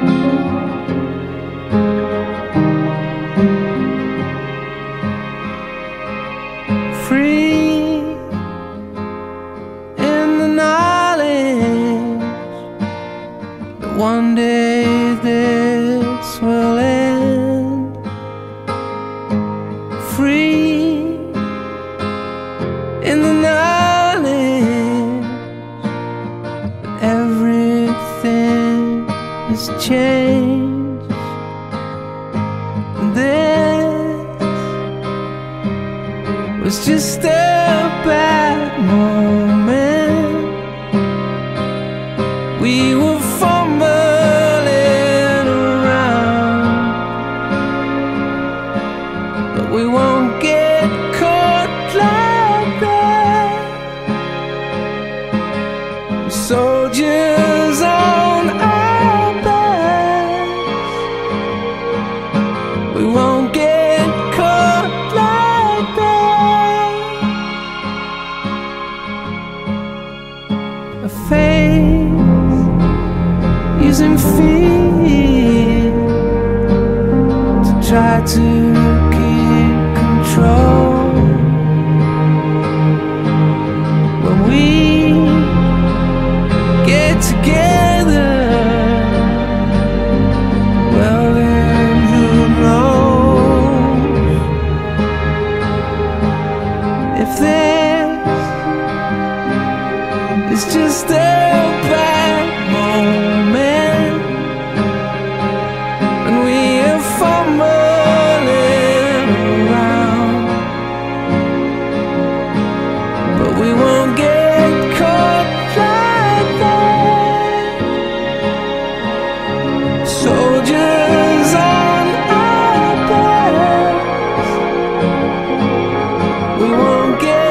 One has changed this was just a bad moment we were fumbling around, but we won't get caught like that. Soldiers face using fear to try to It's just a bad moment. And we are fumbling around. But we won't get caught like that. Soldiers on our backs. We won't get